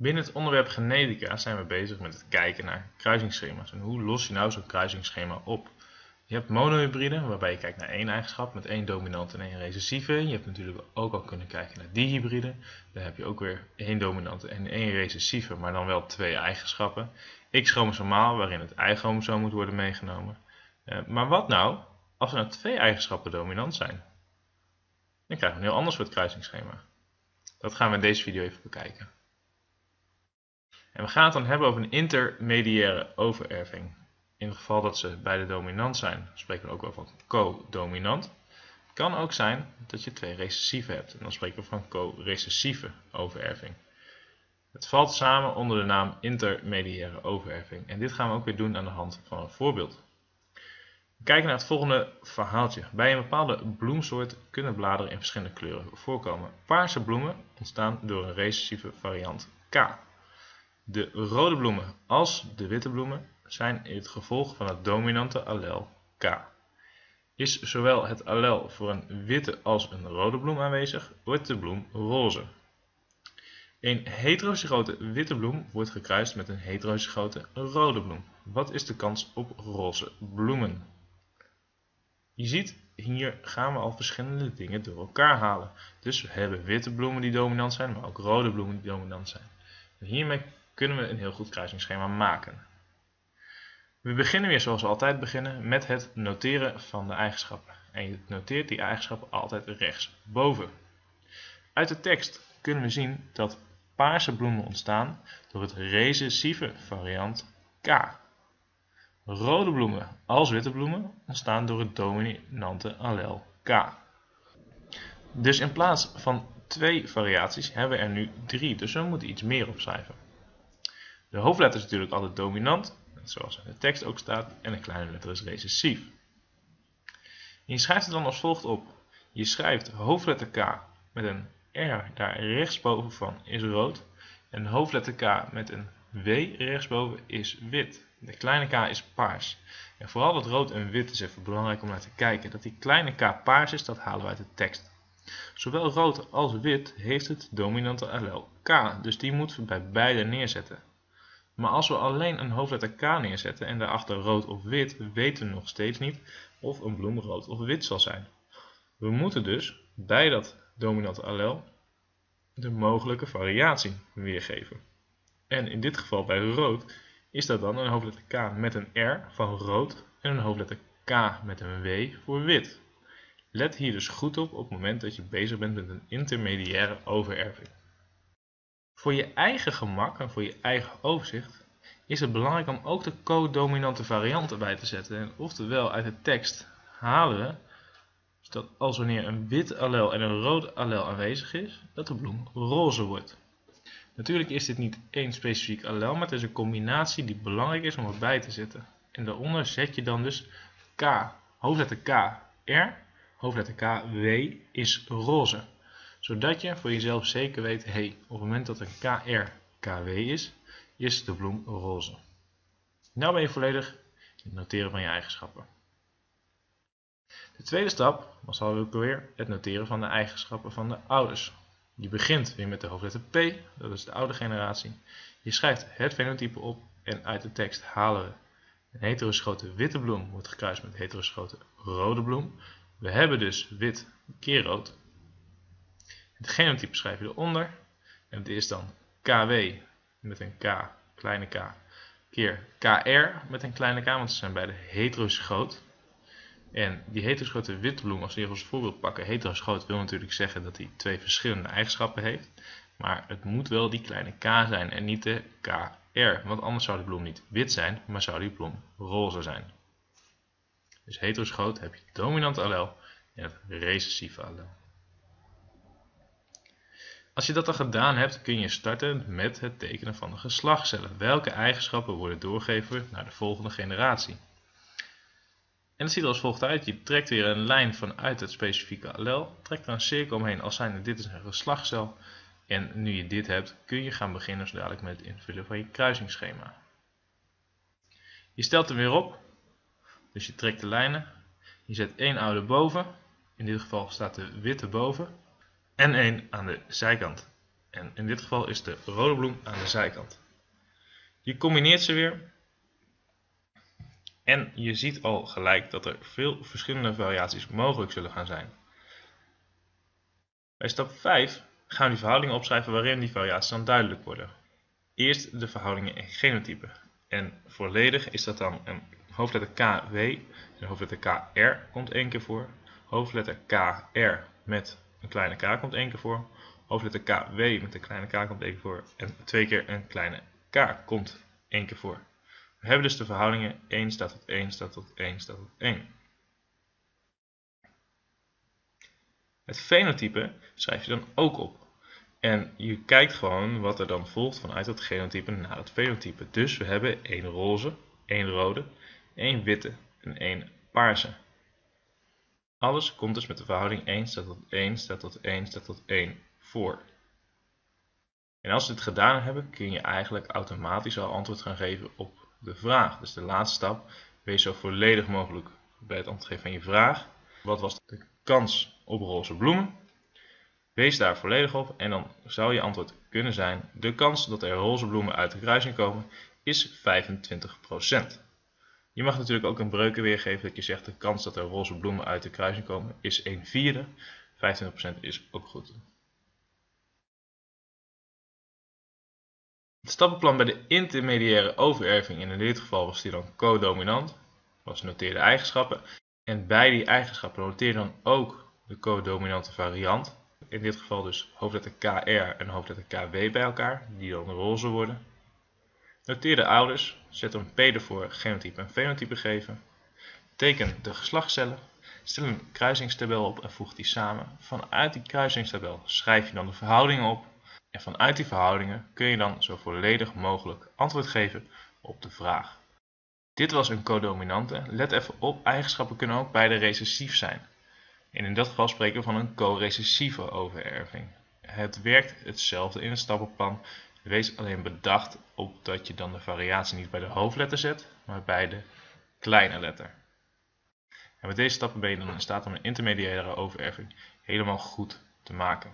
Binnen het onderwerp genetica zijn we bezig met het kijken naar kruisingsschema's. En hoe los je nou zo'n kruisingsschema op? Je hebt monohybriden, waarbij je kijkt naar één eigenschap met één dominant en één recessieve. Je hebt natuurlijk ook al kunnen kijken naar dihybriden. Daar heb je ook weer één dominante en één recessieve, maar dan wel twee eigenschappen. X-chromosomaal, waarin het Y-chromosoom moet worden meegenomen. Uh, maar wat nou als er nou twee eigenschappen dominant zijn? Dan krijgen we een heel ander soort kruisingsschema. Dat gaan we in deze video even bekijken. En we gaan het dan hebben over een intermediaire overerving. In het geval dat ze beide dominant zijn, spreken we ook wel van co-dominant. Het kan ook zijn dat je twee recessieve hebt. En dan spreken we van co-recessieve overerving. Het valt samen onder de naam intermediaire overerving. En dit gaan we ook weer doen aan de hand van een voorbeeld. We kijken naar het volgende verhaaltje. Bij een bepaalde bloemsoort kunnen bladeren in verschillende kleuren voorkomen. Paarse bloemen ontstaan door een recessieve variant K. De rode bloemen als de witte bloemen zijn het gevolg van het dominante allel K. Is zowel het allel voor een witte als een rode bloem aanwezig, wordt de bloem roze. Een heterozygote witte bloem wordt gekruist met een heterozygote rode bloem. Wat is de kans op roze bloemen? Je ziet, hier gaan we al verschillende dingen door elkaar halen. Dus we hebben witte bloemen die dominant zijn, maar ook rode bloemen die dominant zijn. Hiermee kunnen we een heel goed kruisingsschema maken. We beginnen weer zoals we altijd beginnen met het noteren van de eigenschappen. En je noteert die eigenschappen altijd rechtsboven. Uit de tekst kunnen we zien dat paarse bloemen ontstaan door het recessieve variant K. Rode bloemen als witte bloemen ontstaan door het dominante allel K. Dus in plaats van twee variaties hebben we er nu drie, dus we moeten iets meer opschrijven. De hoofdletter is natuurlijk altijd dominant, zoals in de tekst ook staat, en de kleine letter is recessief. je schrijft het dan als volgt op. Je schrijft hoofdletter K met een R daar rechtsboven van is rood en hoofdletter K met een W rechtsboven is wit. De kleine k is paars. En vooral dat rood en wit is even belangrijk om naar te kijken. Dat die kleine k paars is, dat halen we uit de tekst. Zowel rood als wit heeft het dominante allel k, dus die moeten we bij beide neerzetten. Maar als we alleen een hoofdletter k neerzetten en daarachter rood of wit, weten we nog steeds niet of een bloem rood of wit zal zijn. We moeten dus bij dat dominante allel de mogelijke variatie weergeven. En in dit geval bij rood is dat dan een hoofdletter K met een R van rood en een hoofdletter K met een W voor wit. Let hier dus goed op op het moment dat je bezig bent met een intermediaire overerving. Voor je eigen gemak en voor je eigen overzicht is het belangrijk om ook de codominante variant erbij te zetten. En oftewel uit de tekst halen we dat als wanneer een wit allel en een rood allel aanwezig is, dat de bloem roze wordt. Natuurlijk is dit niet één specifiek allel, maar het is een combinatie die belangrijk is om erbij te zetten. En daaronder zet je dan dus K, hoofdletter K, R, hoofdletter K, W is roze. Zodat je voor jezelf zeker weet, hey, op het moment dat een KR, KW is, is de bloem roze. Nou ben je volledig in het noteren van je eigenschappen. De tweede stap was alweer het noteren van de eigenschappen van de ouders. Je begint weer met de hoofdletter P, dat is de oude generatie. Je schrijft het fenotype op en uit de tekst halen we een heteroschoten witte bloem wordt gekruist met heteroschoten rode bloem. We hebben dus wit keer rood. Het genotype schrijf je eronder en het is dan KW met een K, kleine k, keer KR met een kleine k, want ze zijn beide heteroschoot. En die heteroschote witbloem, als we hier als voorbeeld pakken, heteroschoot wil natuurlijk zeggen dat hij twee verschillende eigenschappen heeft. Maar het moet wel die kleine k zijn en niet de kr, want anders zou de bloem niet wit zijn, maar zou die bloem roze zijn. Dus heteroschoot heb je het dominante allel en het recessieve allel. Als je dat al gedaan hebt, kun je starten met het tekenen van de geslachtscellen. Welke eigenschappen worden doorgegeven naar de volgende generatie? En het ziet er als volgt uit. Je trekt weer een lijn vanuit het specifieke allel. Trekt er een cirkel omheen als zijnde dit is een geslachtscel. En nu je dit hebt kun je gaan beginnen dadelijk met het invullen van je kruisingsschema. Je stelt hem weer op. Dus je trekt de lijnen. Je zet één oude boven. In dit geval staat de witte boven. En één aan de zijkant. En in dit geval is de rode bloem aan de zijkant. Je combineert ze weer. En je ziet al gelijk dat er veel verschillende variaties mogelijk zullen gaan zijn. Bij stap 5 gaan we die verhoudingen opschrijven waarin die variaties dan duidelijk worden. Eerst de verhoudingen in genotype. En volledig is dat dan een hoofdletter KW en hoofdletter KR komt één keer voor. Hoofdletter KR met een kleine k komt één keer voor. Hoofdletter KW met een kleine k komt één keer voor. En twee keer een kleine k komt één keer voor. We hebben dus de verhoudingen 1 staat tot 1 staat tot 1 staat tot 1. Het fenotype schrijf je dan ook op. En je kijkt gewoon wat er dan volgt vanuit dat genotype naar het fenotype. Dus we hebben één roze, één rode, één witte en één paarse. Alles komt dus met de verhouding 1 staat tot 1 staat tot 1 staat tot 1 voor. En als we dit gedaan hebben, kun je eigenlijk automatisch al antwoord gaan geven op de vraag. Dus de laatste stap, wees zo volledig mogelijk bij het antwoord geven van je vraag. Wat was de kans op roze bloemen? Wees daar volledig op en dan zou je antwoord kunnen zijn: de kans dat er roze bloemen uit de kruising komen is 25%. Je mag natuurlijk ook een breuken weergeven dat je zegt de kans dat er roze bloemen uit de kruising komen is 1 vierde. 25% is ook goed. Het stappenplan bij de intermediaire overerving, in dit geval was die dan codominant, was noteerde eigenschappen. En bij die eigenschappen noteer dan ook de codominante variant. In dit geval dus hoofdletter KR en hoofdletter KW bij elkaar, die dan roze worden. Noteer de ouders, zet een P ervoor, genotype en fenotype geven. Teken de geslachtscellen, stel een kruisingstabel op en voeg die samen. Vanuit die kruisingstabel schrijf je dan de verhoudingen op. En vanuit die verhoudingen kun je dan zo volledig mogelijk antwoord geven op de vraag. Dit was een codominante. Let even op, eigenschappen kunnen ook beide recessief zijn. En in dat geval spreken we van een co-recessieve overerving. Het werkt hetzelfde in het stappenplan. Wees alleen bedacht op dat je dan de variatie niet bij de hoofdletter zet, maar bij de kleine letter. En met deze stappen ben je dan in staat om een intermediaire overerving helemaal goed te maken.